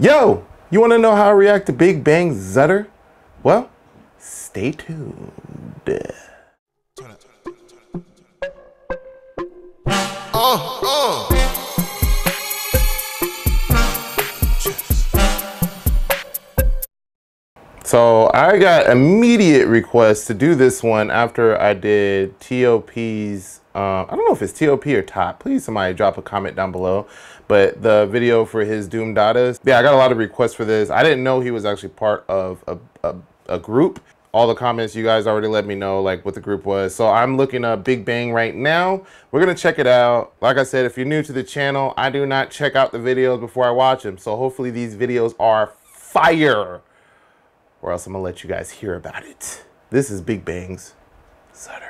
Yo, you want to know how I react to Big Bang Zutter? Well, stay tuned. So I got immediate requests to do this one after I did TOP's, uh, I don't know if it's TOP or TOP. Please somebody drop a comment down below. But the video for his Doom Dadas, yeah, I got a lot of requests for this. I didn't know he was actually part of a, a, a group. All the comments you guys already let me know like what the group was. So I'm looking up Big Bang right now. We're gonna check it out. Like I said, if you're new to the channel, I do not check out the videos before I watch them. So hopefully these videos are fire or else I'm gonna let you guys hear about it. This is Big Bang's Zutter.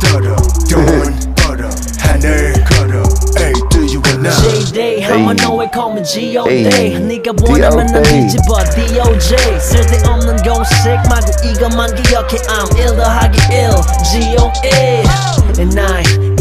떨어 돈 벌어 하늘 걸어 Hey do you wanna J-Day 한번 너의 call G.O.D 에이, 네가 원하면 난 D.O.D. 뒤집어 D.O.J 쓸데없는 공식 말고 이것만 기억해 I'm 1 더하기 1 G.O.E And I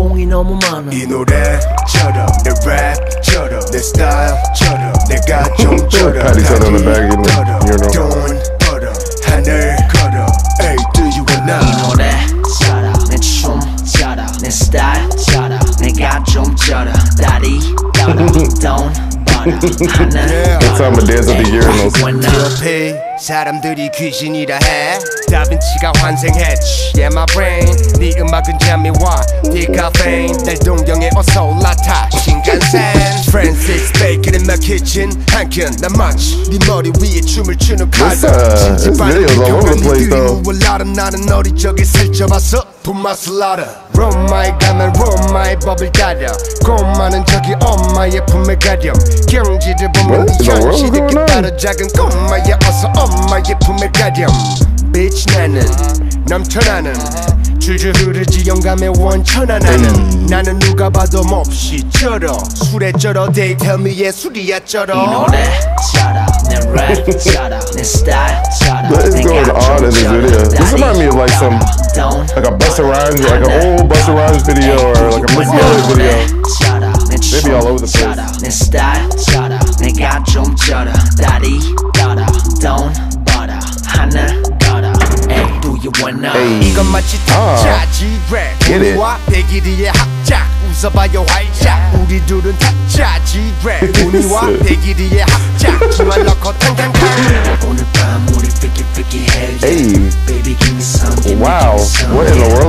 공이 너무 많아 이 노래처럼 내 랩처럼 내 스타일처럼 내가 좀 쩔어 Patty said on the back, you know, 떨어 you know. 돈 벌어 하늘 걸어 Hey do you wanna 노래 잘하 내춤 잘하 내 스타일 잘하 내가 좀 쩔어 다리 떨어 돈 벌어 하늘 Good time to dance at the urinals. 원나 옆에 사람들이 귀신이라 해 다빈치가 환생했지 Yeah my brain 네 음악은 잠이 와 디카페인 날 동경에 어서 올라타 신간센 Francis Bacon in my kitchen 한켠난 마치 네 머리 위에 춤을 추는 This, uh, this video is all over the place, though. 올라라 나는 어리적에 살쪄봤어 돈맛을 알아 로마에 가면 로마의 법을 따려 고마는 저기 엄마의 품에 가렴 경지를 보면 What in the world is 현실이 going on? 따라 작은 꼬마야 어서 엄마 의 품에 가렴 Bitch 나는 넘쳐나는 줄줄 흐르지 영감의 원천하 나는 나는 누가 봐도 몹시 쩔어 술에 쩔어 They tell me 예술이야 쩔어 이 노래 잘하 내 What is going on in this video? This remind me of like some like a Busta Rhymes, like an old Busta Rhymes video or like a Missy Elliott video. They be all over the place. 내 스타일 잘하 내가 좀 쩔어 다리 떨어 돈 벌어 하늘 걸어 Hey do you wanna Hey. 이건 마치 아. 타짜지 랩 Get it. 우리와 백일이의 합작 웃어봐요 활짝 우리 둘은 타짜지 랩 우리와 백일이의 합작 주말 넣고 탕탕탕 오늘 밤 우리 freaky freaky hell yeah Hey. Baby give me some give me, Wow. give me some What in the yeah. world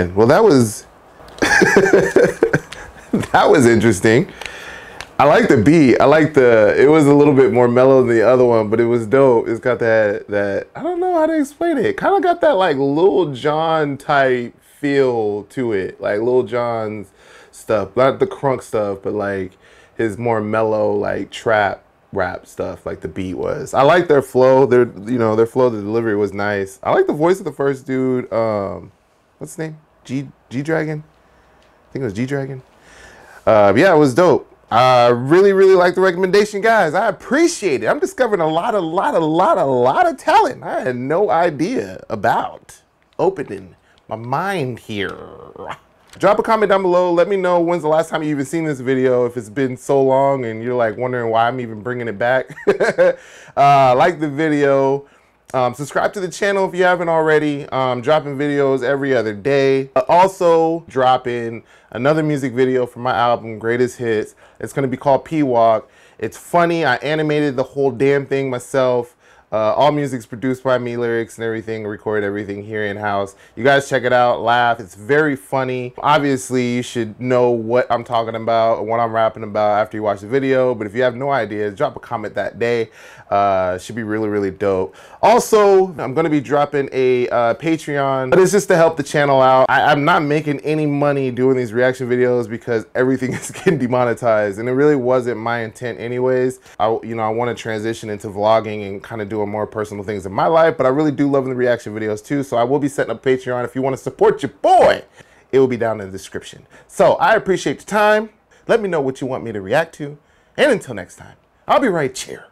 Man, well that was that was interesting. I like the beat. I like the it was a little bit more mellow than the other one, but it was dope. It's got that that I don't know how to explain it. Kind of got that like Lil Jon type feel to it. Like Lil Jon's stuff. Not the crunk stuff, but like his more mellow like trap rap stuff like the beat was. I like their flow. Their you know, their flow, the delivery was nice. I like the voice of the first dude. Um what's his name? G G Dragon? I think it was G Dragon. Uh, yeah, it was dope. I really, really like the recommendation, guys. I appreciate it. I'm discovering a lot, a lot, a lot, a lot of talent I had no idea about. Opening my mind here. Drop a comment down below. Let me know when's the last time you even seen this video. If it's been so long and you're like wondering why I'm even bringing it back. uh, like the video. Um, subscribe to the channel if you haven't already. Um, dropping videos every other day. Uh, also dropping another music video for my album, Greatest Hits. It's going to be called P-Walk. It's funny. I animated the whole damn thing myself. Uh, all music's produced by me, lyrics and everything, recorded everything here in house. You guys check it out, laugh. It's very funny. Obviously, you should know what I'm talking about, what I'm rapping about after you watch the video. But if you have no idea, drop a comment that day. Uh, should be really, really dope. Also, I'm to be dropping a uh, Patreon, but it's just to help the channel out. I, am not making any money doing these reaction videos because everything is getting demonetized, and it really wasn't my intent anyways. I, you know, I want to transition into vlogging and kind of do doing more personal things in my life, but I really do love the reaction videos too. So I will be setting up Patreon. If you want to support your boy, it will be down in the description. So I appreciate the time. Let me know what you want me to react to. And until next time, I'll be right here.